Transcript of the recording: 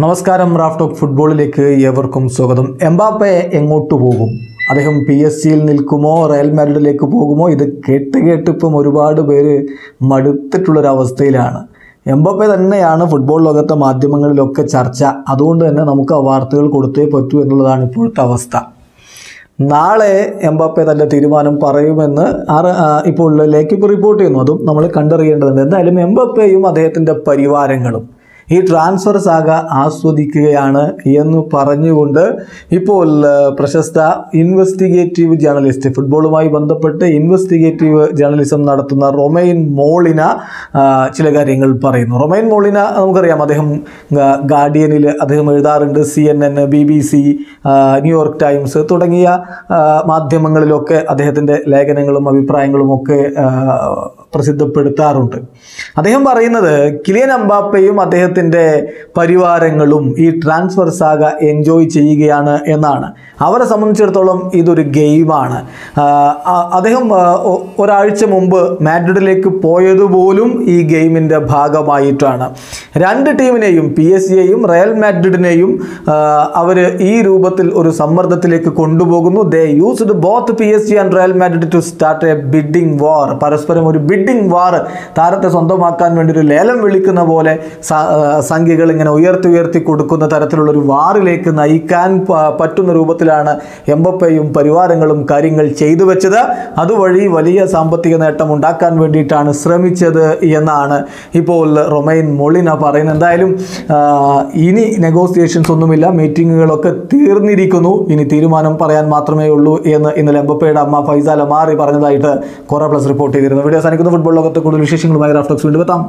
നമസ്കാരം ഓഫ് ഫുട്ബോളിലേക്ക് ഏവർക്കും സ്വാഗതം. എംബാപ്പെ എങ്ങോട്ട് പോകും? അദ്ദേഹം പി എസ് സിയിൽ നിൽക്കുമോ റയൽ മാഡ്രിഡിലേക്ക് പോകുമോ? ഇത് കേട്ട് കേട്ടിപ്പം ഒരുപാട് പേര് മടുത്തിട്ടുള്ളൊരവസ്ഥയിലാണ്. എംബാപ്പെ തന്നെയാണ് ഫുട്ബോൾ ലോകത്തെ മാധ്യമങ്ങളിലൊക്കെ ചർച്ച. അതുകൊണ്ട് തന്നെ നമുക്ക് ആ വാർത്തകൾ കൊടുത്തേ പറ്റൂ എന്നുള്ളതാണ് ഇപ്പോഴത്തെ അവസ്ഥ. നാളെ എംബാപ്പെ തന്റെ തീരുമാനം പറയുമെന്ന് ആറ് ലേക്ക് ഇപ്പോൾ റിപ്പോർട്ട് ചെയ്യുന്നു. അതും നമ്മൾ കണ്ടറിയേണ്ടതുണ്ട്. എന്തായാലും എംബാപ്പയും അദ്ദേഹത്തിന്റെ പരിവാരങ്ങളും. ഈ ട്രാൻസ്ഫർ സാഗ ആസ്വദിക്കുകയാണ് എന്ന് പറഞ്ഞുകൊണ്ട് ഇപ്പോൾ പ്രശസ്ത ഇൻവെസ്റ്റിഗേറ്റീവ് ജേർണലിസ്റ്റ് ഫുട്ബോളുമായി ബന്ധപ്പെട്ട് ഇൻവെസ്റ്റിഗേറ്റീവ് ജേർണലിസം നടത്തുന്ന റൊമൈൻ മോളിന ചില കാര്യങ്ങൾ പറയുന്നു. റൊമൈൻ മോളിന നമുക്കറിയാം അദ്ദേഹം ഗാർഡിയനിൽ അദ്ദേഹം എഴുതാറുണ്ട് C N N B B C New York Times തുടങ്ങിയ മാധ്യമങ്ങളിലൊക്കെ അദ്ദേഹത്തിന്റെ ലേഖനങ്ങളും അഭിപ്രായങ്ങളും ഒക്കെ പ്രസിദ്ധപ്പെടുത്താറുണ്ട്. അദ്ദേഹം പറയുന്നത് കിലിയൻ അമ്പാപ്പയും അദ്ദേഹത്തിന്റെ പരിവാരങ്ങളും ഈ ട്രാൻസ്ഫർ സാഗ എൻജോയ് ചെയ്യുകയാണ് എന്നാണ്. അവരെ സംബന്ധിച്ചിടത്തോളം ഇതൊരു ഗെയിമാണ് അദ്ദേഹം ഒരാഴ്ച മുമ്പ് മാഡ്രിഡിലേക്ക് പോയതുപോലും ഈ ഗെയിമിന്റെ ഭാഗമായിട്ടാണ്. രണ്ട് ടീമിനെയും പി എസ് സിയെയും റയൽ മാഡ്രിഡിനെയും അവർ ഈ രൂപത്തിൽ ഒരു സമ്മർദ്ദത്തിലേക്ക് കൊണ്ടുപോകുന്നു. They used both P S C and Real Madrid to start a bidding war പരസ്പരം ഒരു ബിഡിംഗ് വാർ താരത്തെ സ്വന്തമാക്കാൻ വേണ്ടി ഒരു ലേലം വിളിക്കുന്ന പോലെ സംഖ്യകൾ ഇങ്ങനെ ഉയർത്തി ഉയർത്തി കൊടുക്കുന്ന തരത്തിലുള്ള ഒരു വാറിലേക്ക് നയിക്കാൻ പറ്റുന്ന രൂപത്തിലാണ് എംബപ്പയും പരിവാരങ്ങളും കാര്യങ്ങൾ ചെയ്തു വെച്ചത്. അതുവഴി വലിയ സാമ്പത്തിക നേട്ടം ഉണ്ടാക്കാൻ വേണ്ടിയിട്ടാണ് ശ്രമിച്ചത് എന്നാണ് ഇപ്പോൾ റൊമൈൻ മൊളിന പറയുന്നത്. എന്തായാലും ഇനി നെഗോസിയേഷൻസ് ഒന്നുമില്ല. മീറ്റിങ്ങുകളൊക്കെ തീർന്നിരിക്കുന്നു. ഇനി തീരുമാനം പറയാൻ മാത്രമേ ഉള്ളൂ എന്ന് ഇന്നലെ എംബപ്പയുടെ അമ്മ ഫൈസാല മാറി പറഞ്ഞതായിട്ട് കോറ പ്ലസ് റിപ്പോർട്ട് ചെയ്തിരുന്നു. വീഡിയോ സാധിക്കുന്ന ഫുട്ബോൾ ലോകത്തെ കൂടുതൽ വിശേഷങ്ങളുമായി റാഫ്റ്റോക്സ് വീണ്ടും എത്താം.